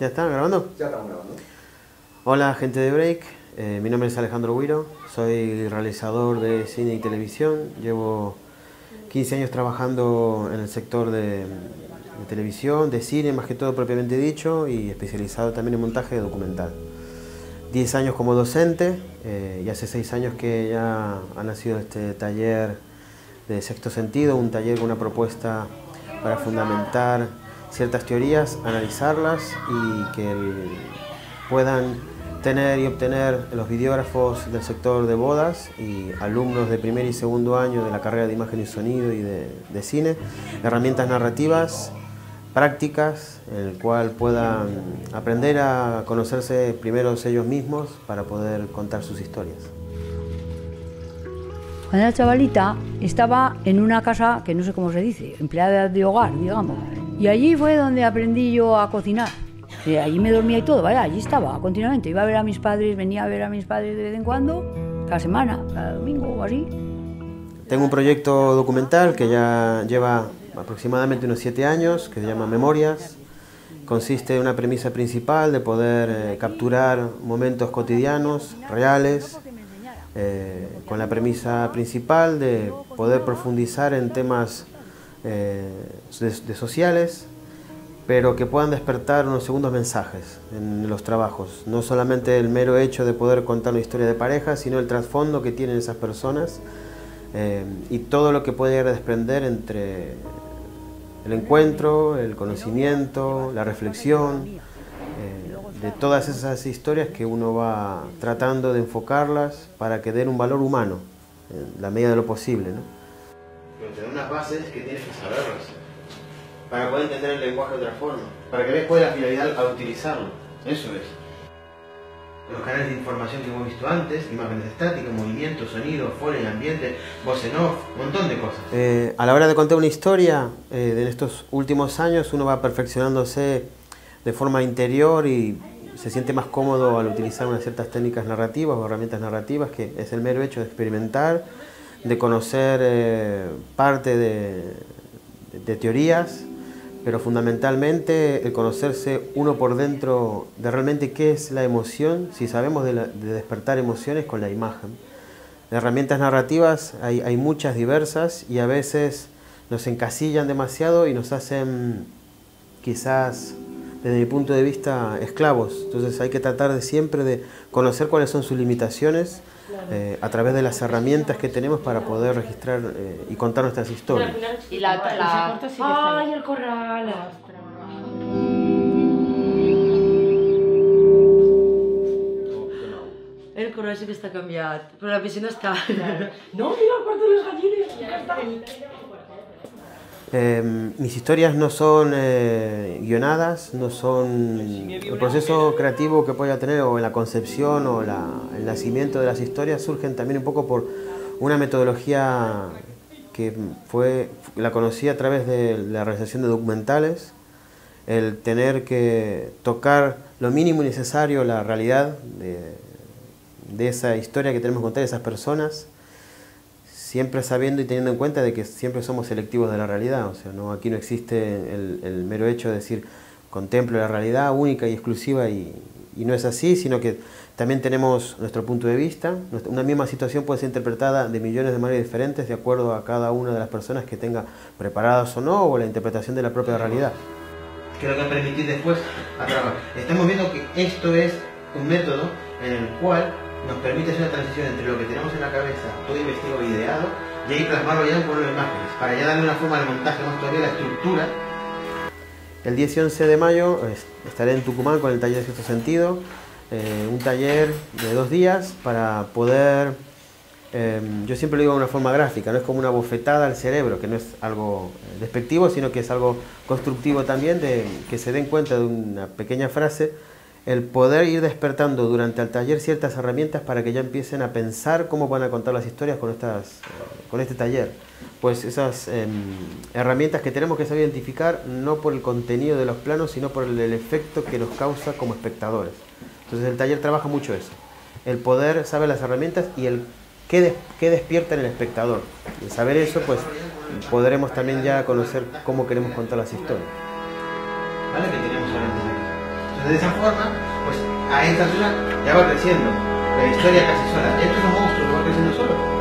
¿Ya está grabando? Ya estamos grabando. Hola gente de Break, eh, mi nombre es Alejandro Guiro, soy realizador de cine y televisión, llevo 15 años trabajando en el sector de, de televisión, de cine más que todo propiamente dicho y especializado también en montaje documental. 10 años como docente eh, y hace 6 años que ya ha nacido este taller de sexto sentido, un taller con una propuesta para fundamentar ciertas teorías, analizarlas y que puedan tener y obtener los videógrafos del sector de bodas y alumnos de primer y segundo año de la carrera de imagen y sonido y de, de cine, herramientas narrativas prácticas en el cual puedan aprender a conocerse primero ellos mismos para poder contar sus historias. Cuando era chavalita estaba en una casa que no sé cómo se dice, empleada de hogar, digamos. Y allí fue donde aprendí yo a cocinar. Y allí me dormía y todo, allí estaba continuamente. Iba a ver a mis padres, venía a ver a mis padres de vez en cuando, cada semana, cada domingo o así. Tengo un proyecto documental que ya lleva aproximadamente unos siete años, que se llama Memorias. Consiste en una premisa principal de poder eh, capturar momentos cotidianos, reales, eh, con la premisa principal de poder profundizar en temas eh, de, sociales, pero que puedan despertar unos segundos mensajes en los trabajos. No solamente el mero hecho de poder contar una historia de pareja, sino el trasfondo que tienen esas personas eh, y todo lo que puede llegar a desprender entre el encuentro, el conocimiento, la reflexión, eh, de todas esas historias que uno va tratando de enfocarlas para que den un valor humano, en la medida de lo posible. ¿no? Pero te da unas bases que tienes que saberlas, para poder entender el lenguaje de otra forma, para que veas cuál es la finalidad al utilizarlo, eso es. Los canales de información que hemos visto antes, imágenes estáticas, movimiento, sonido, foley, ambiente, voz en off, un montón de cosas. Eh, a la hora de contar una historia, eh, de estos últimos años uno va perfeccionándose de forma interior y se siente más cómodo al utilizar unas ciertas técnicas narrativas o herramientas narrativas, que es el mero hecho de experimentar, de conocer eh, parte de, teorías, pero fundamentalmente el conocerse uno por dentro de realmente qué es la emoción, si sabemos de despertar emociones con la imagen. De herramientas narrativas hay, hay muchas diversas y a veces nos encasillan demasiado y nos hacen quizás desde mi punto de vista esclavos. Entonces hay que tratar de siempre de conocer cuáles son sus limitaciones eh, a través de las herramientas que tenemos para poder registrar eh, y contar nuestras historias. Y la, la... ¡Ay, el corral! El corral sí que està canviat, però la piscina està... No, mira el cuarto de les gallines! Eh, mis historias no son eh, guionadas, no son el proceso creativo que pueda tener o la concepción o la- el nacimiento de las historias surgen también un poco por una metodología que fue la conocí a través de la realización de documentales, el tener que tocar lo mínimo necesario la realidad de, de esa historia que tenemos que contar, de esas personas, siempre sabiendo y teniendo en cuenta de que siempre somos selectivos de la realidad, o sea, no, aquí no existe el, el mero hecho de decir contemplo la realidad única y exclusiva y, y no es así, sino que también tenemos nuestro punto de vista, una misma situación puede ser interpretada de millones de maneras diferentes de acuerdo a cada una de las personas que tenga preparadas o no, o la interpretación de la propia realidad. Lo que permitir después a trabajar. Estamos viendo que esto es un método en el cual nos permite hacer una transición entre lo que tenemos en la cabeza, todo investigado ideado, y ahí plasmarlo ya en forma de imágenes, para ya darle una forma al montaje más todavía, la estructura. El 10 y 11 de mayo es- estaré en Tucumán con el taller de Sexto Sentido, eh, un taller de dos días para poder, eh, yo siempre lo digo de una forma gráfica, no es como una bofetada al cerebro, que no es algo eh, despectivo, sino que es algo constructivo también, de que se den cuenta de una pequeña frase, el poder ir despertando durante el taller ciertas herramientas para que ya empiecen a pensar cómo van a contar las historias con, estas, eh, con este taller. Pues esas em, herramientas que tenemos que saber identificar no por el contenido de los planos, sino por el, efecto que nos causa como espectadores. Entonces el taller trabaja mucho eso, el poder saber las herramientas y el qué, qué despierta en el espectador. El saber eso, pues podremos también ya conocer cómo queremos contar las historias. Entonces, de esa forma, pues a esta ya va creciendo. La historia casi sola. Esto es un monstruo que va creciendo solo.